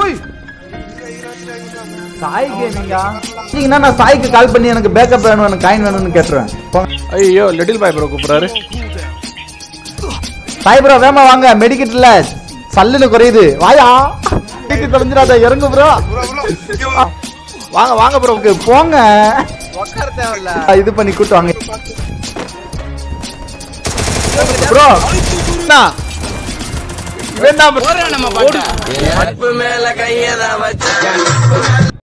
ஓய். சாய் கேமிங்கா நீங்கன்னா நான் சாய்க்கு கால் பண்ணி எனக்கு பேக்கப் வேணும் எனக்கு காயின் வேணும்னு கேட்டுருவேன். ஐயோ லிட்டில் பாய் ப்ரோ கூப்பிடுறாரு. சாய் ப்ரோ வேமா வாங்க மெடிக்கெட் இல்ல. சல்லுன்னு குறையுது. வாயா. மெடிக்கெட் தொலைஞ்சிடாத இறங்கு ப்ரோ வாங்க வாங்க ப்ரோ போங்க. இது பண்ணி கூட்டு வாங்க. ப்ரோ என்ன இவன் தான் bro. நம்ம